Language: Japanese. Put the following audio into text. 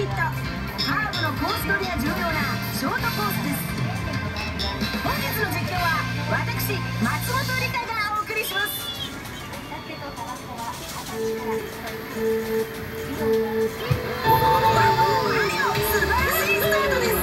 切カーブのコース取りが重要なショートコースです。本日の実況は私松本梨香がお送りします。素晴らしいスタートです。